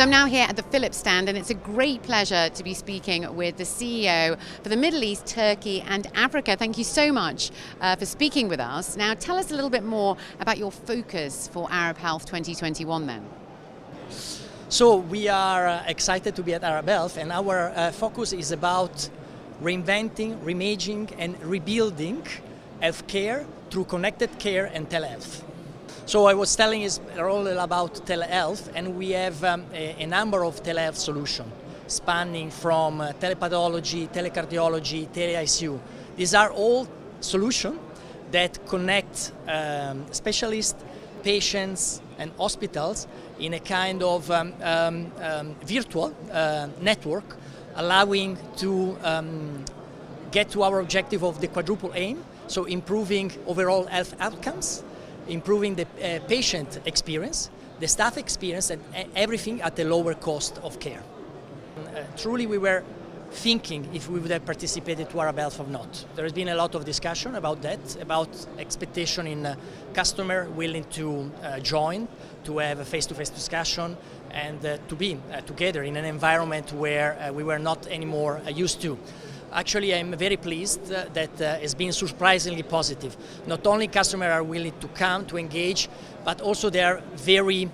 So I'm now here at the Philips stand, and it's a great pleasure to be speaking with the CEO for the Middle East, Turkey, and Africa. Thank you so much uh, for speaking with us. Now, tell us a little bit more about your focus for Arab Health 2021 then. So we are uh, excited to be at Arab Health, and our uh, focus is about reinventing, reimaging, and rebuilding healthcare through connected care and telehealth. So I was telling is all about telehealth, and we have um, a, a, number of telehealth solutions spanning from uh, telepathology, telecardiology, tele-ICU. These are all solutions that connect um, specialists, patients, and hospitals in a kind of um, um, um virtual uh, network, allowing to um, get to our objective of the quadruple aim, so improving overall health outcomes, improving the uh, patient experience, the staff experience, and everything at a lower cost of care. Uh, truly, we were thinking if we would have participated to Arab Health or not. There has been a lot of discussion about that, about expectation in uh, customer willing to uh, join, to have a face-to-face discussion, and uh, to be uh, together in an environment where uh, we were not anymore used to. Actually, I'm very pleased uh, that uh, it's been surprisingly positive. Not only customers are willing to come, to engage, but also they are very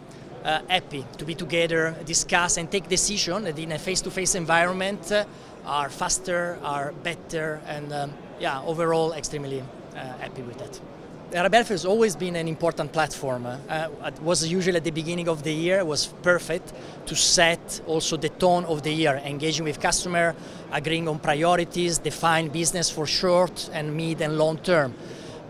uh, happy to be together, discuss and take decisions in a face-to-face -face environment uh, are faster, are better, and um, yeah, overall extremely uh, happy with that. Arab Health has always been an important platform. Uh, it was usually at the beginning of the year, it was perfect to set also the tone of the year, engaging with customer, agreeing on priorities, define business for short and mid and long term.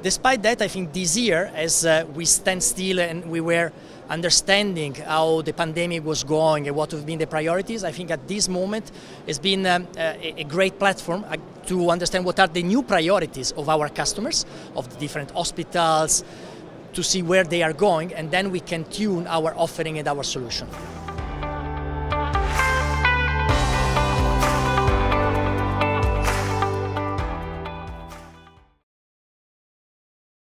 Despite that, I think this year, as uh, we stand still and we were understanding how the pandemic was going and what have been the priorities, I think at this moment it's been um, a, a, great platform uh, to understand what are the new priorities of our customers, of the different hospitals, to see where they are going, and then we can tune our offering and our solution.